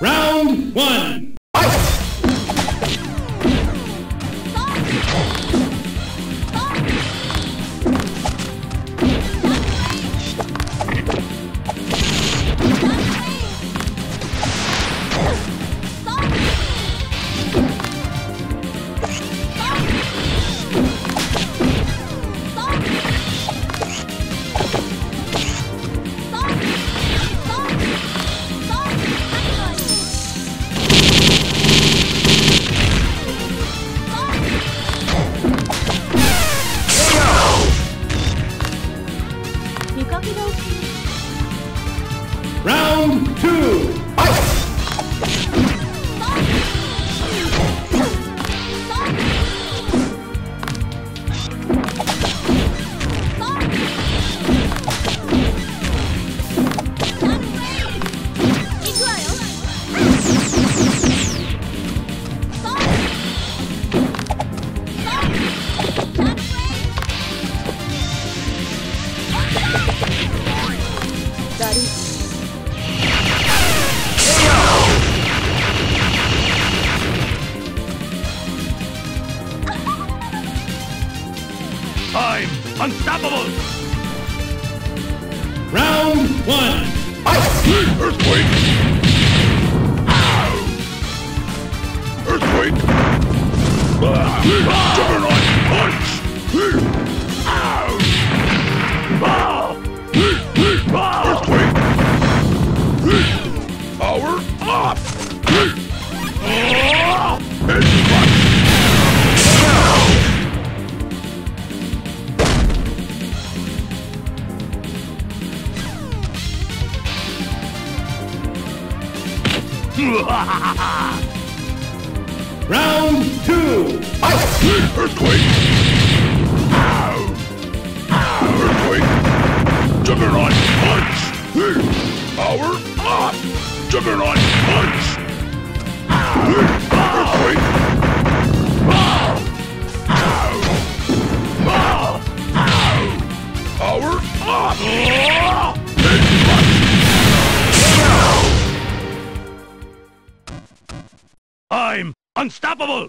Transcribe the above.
Round one. round two, fight! ダル I'm unstoppable! Round one. Earthquake! Earthquake! Ah. Juggernaut Round two. Earthquake! Earthquake! Juggernaut punch! Power up! Juggernaut punch! Earthquake! Power up! I'm unstoppable!